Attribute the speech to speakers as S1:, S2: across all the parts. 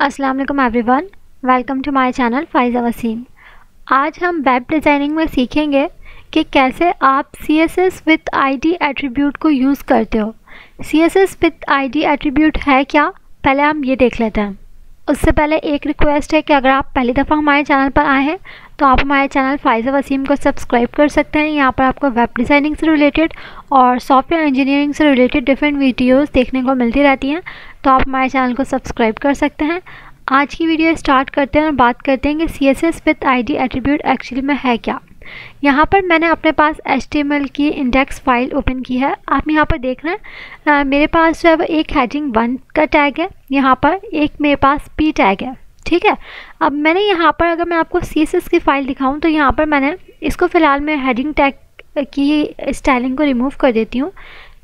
S1: अस्सलाम वालेकुम everyone welcome to my channel Faiza Wasim आज हम वेब डिज़ाइनिंग में सीखेंगे कि कैसे आप C S S with I D attribute को यूज़ करते हो। C S S with I D attribute है क्या? पहले हम ये देख लेते हैं। उससे पहले एक रिक्वेस्ट है कि अगर आप पहली दफ़ा हमारे चैनल पर आए हैं तो आप हमारे चैनल फ़ाइज़ा वसीम को सब्सक्राइब कर सकते हैं। यहाँ पर आपको वेब डिज़ाइनिंग से रिलेटेड और सॉफ्टवेयर इंजीनियरिंग से रिलेटेड डिफरेंट वीडियोस देखने को मिलती रहती हैं तो आप हमारे चैनल को सब्सक्राइब कर सकते हैं। आज की वीडियो स्टार्ट करते हैं और बात करते हैं कि C S S with I D attribute actually में है क्या। यहाँ पर मैंने अपने पास HTML की इंडेक्स फ़ाइल ओपन की है। आप यहाँ पर देख रहे हैं आ, मेरे पास जो है वो एक हैडिंग वन का टैग है यहाँ पर एक मेरे पास पी टैग है ठीक है? अब मैंने यहाँ पर अगर मैं आपको CSS की फ़ाइल दिखाऊँ तो यहाँ पर मैंने इसको फ़िलहाल मैं हेडिंग टैग की स्टाइलिंग को रिमूव कर देती हूँ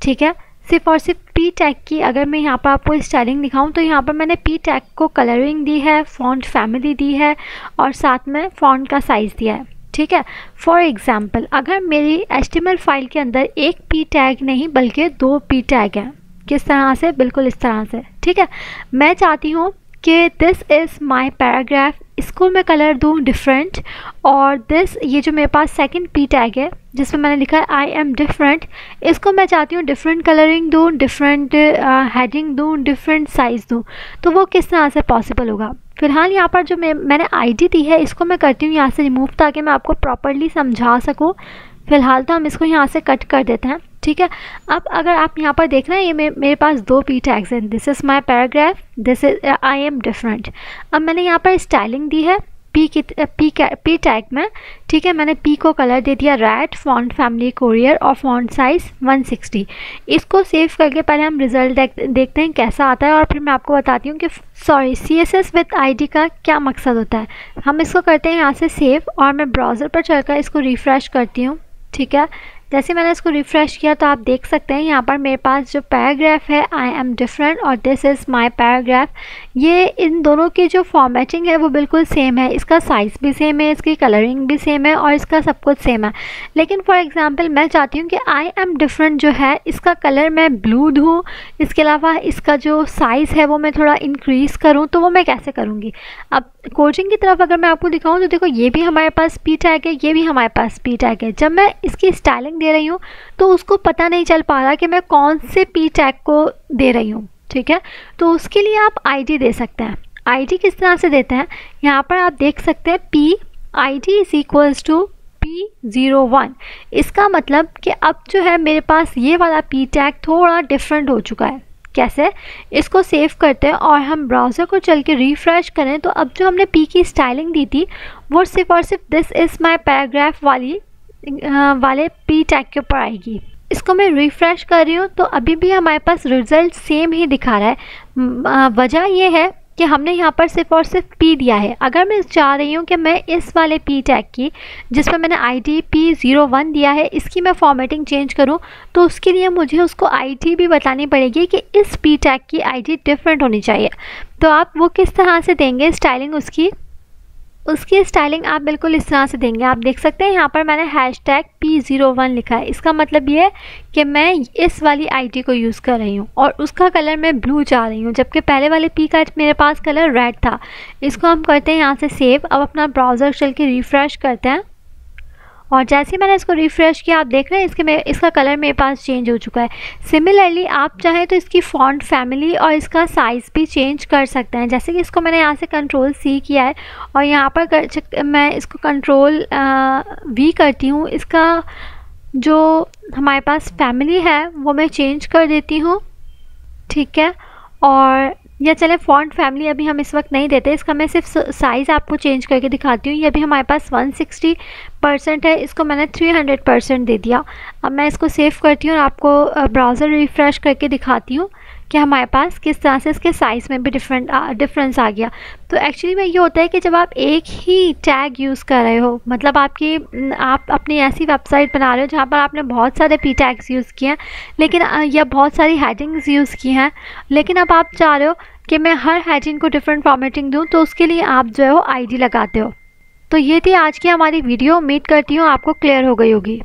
S1: ठीक है? सिर्फ़ और सिर्फ़ पी टैग की अगर मैं यहाँ पर आपको स्टाइलिंग दिखाऊँ तो यहाँ पर मैंने पी टैग को कलरिंग दी है फॉन्ट फैमिली दी है और साथ में फॉन्ट का साइज़ दिया है। ठीक है? फॉर एग्ज़ाम्पल अगर मेरी एचटीएमएल फ़ाइल के अंदर एक पी टैग नहीं, बल्कि दो पी टैग हैं, किस तरह से? बिल्कुल इस तरह से, ठीक है? मैं चाहती हूँ कि दिस इज़ माई पैराग्राफ इसको मैं कलर दूँ डिफरेंट और दिस ये जो मेरे पास सेकंड पी टैग है, जिसमें मैंने लिखा है आई एम डिफरेंट इसको मैं चाहती हूँ डिफरेंट कलरिंग दूँ डिफरेंट हेडिंग दूँ डिफरेंट साइज़ दूँ तो वो किस तरह से पॉसिबल होगा? फ़िलहाल यहाँ पर जो मैं, मैंने आईडी दी है, इसको मैं करती हूँ यहाँ से रिमूव ताकि मैं आपको प्रॉपरली समझा सकूँ। फ़िलहाल तो हम इसको यहाँ से कट कर देते हैं, ठीक है? अब अगर आप यहाँ पर देख रहे हैं, ये मेरे पास दो पी टैग्स हैं। This is my paragraph this is I am different अब मैंने यहाँ पर स्टाइलिंग दी है। पी की पी पी टैग में ठीक है मैंने पी को कलर दे दिया रेड फॉन्ट फैमिली कोरियर और फॉन्ट साइज़ 160 इसको सेव करके पहले हम रिज़ल्ट देख, देखते हैं कैसा आता है और फिर मैं आपको बताती हूँ कि sorry C S S with I D का क्या मकसद होता है। हम इसको करते हैं यहाँ से सेव और मैं ब्राउज़र पर चलकर इसको रिफ़्रेश करती हूँ ठीक है? जैसे मैंने इसको रिफ़्रेश किया तो आप देख सकते हैं, यहाँ पर मेरे पास जो पैराग्राफ है आई एम डिफरेंट और दिस इज़ माय पैराग्राफ ये इन दोनों की जो फॉर्मेटिंग है वो बिल्कुल सेम है। इसका साइज़ भी सेम है, इसकी कलरिंग भी सेम है और इसका सब कुछ सेम है। लेकिन फॉर एग्ज़ाम्पल मैं चाहती हूँ कि आई एम डिफरेंट जो है, इसका कलर मैं ब्लू दूँ। इसके अलावा इसका जो साइज़ है वो मैं थोड़ा इंक्रीज़ करूँ तो वो मैं कैसे करूँगी? अब कोचिंग की तरफ़ अगर मैं आपको दिखाऊँ तो देखो, ये भी हमारे पास पी टैग है, ये भी हमारे पास पी टैग है। जब मैं इसकी स्टाइलिंग दे रही हूँ तो उसको पता नहीं चल पा रहा कि मैं कौन से पी टैग को दे रही हूँ, ठीक है? तो उसके लिए आप आईडी दे सकते हैं। आईडी किस तरह से देते हैं? यहाँ पर आप देख सकते हैं P I D is equals to P zero one इसका मतलब कि अब जो है, मेरे पास ये वाला पी टैग थोड़ा डिफरेंट हो चुका है। कैसे इसको सेव करते हैं और हम ब्राउज़र को चल के रिफ़्रेश करें। तो अब जो हमने पी की स्टाइलिंग दी थी, वो सिर्फ़ और सिर्फ़ दिस इज़ माई पैराग्राफ वाली वाले पी टैग के ऊपर आएगी। इसको मैं रिफ़्रेश कर रही हूँ तो अभी भी हमारे पास रिज़ल्ट सेम ही दिखा रहा है। वजह ये है कि हमने यहाँ पर सिर्फ़ और सिर्फ़ पी दिया है। अगर मैं चाह रही हूँ कि मैं इस वाले पी टैग की, जिस पर मैंने I D P zero one दिया है, इसकी मैं फॉर्मेटिंग चेंज करूँ तो उसके लिए मुझे उसको आई डी भी बतानी पड़ेगी कि इस पी टैग की आई डी डिफरेंट होनी चाहिए। तो आप वो किस तरह से देंगे स्टाइलिंग उसकी? उसकी स्टाइलिंग आप बिल्कुल इस तरह से देंगे। आप देख सकते हैं, यहाँ पर मैंने hash tag P zero one लिखा है। इसका मतलब ये है कि मैं इस वाली आईडी को यूज़ कर रही हूँ और उसका कलर मैं ब्लू चाह रही हूँ, जबकि पहले वाले पी का मेरे पास कलर रेड था। इसको हम करते हैं यहाँ से सेव अब अपना ब्राउज़र चल के रिफ़्रेश करते हैं। और जैसे ही मैंने इसको रिफ़्रेश किया आप देख रहे हैं इसके में इसका कलर मेरे पास चेंज हो चुका है। सिमिलरली आप चाहें तो इसकी फ़ॉन्ट फैमिली और इसका साइज़ भी चेंज कर सकते हैं। जैसे कि इसको मैंने यहाँ से कंट्रोल सी किया है और यहाँ पर कर, मैं इसको कंट्रोल वी करती हूँ। इसका जो हमारे पास फैमिली है वो मैं चेंज कर देती हूँ। ठीक है? और या चले फ़ॉन्ट फैमिली अभी हम इस वक्त नहीं देते, इसका मैं सिर्फ़ साइज़ आपको चेंज करके दिखाती हूँ। ये अभी हमारे पास 160 परसेंट है, इसको मैंने 300 परसेंट दे दिया। अब मैं इसको सेव करती हूँ और आपको ब्राउज़र रिफ़्रेश करके दिखाती हूँ। कि हमारे पास किस तरह से इसके साइज़ में भी डिफरेंट डिफरेंस आ गया। तो एक्चुअली में ये होता है कि जब आप एक ही टैग यूज़ कर रहे हो मतलब आपकी आप अपनी ऐसी वेबसाइट बना रहे हो जहाँ पर आपने बहुत सारे पी टैग्स यूज़ किए हैं, लेकिन या बहुत सारी हेडिंग्स यूज़ की हैं, लेकिन अब आप चाह रहे हो कि मैं हर हेडिंग को डिफरेंट फॉर्मेटिंग दूँ तो उसके लिए आप जो है वो आईडी लगाते हो। तो ये थी आज की हमारी वीडियो उम्मीद करती हूँ आपको क्लियर हो गई होगी।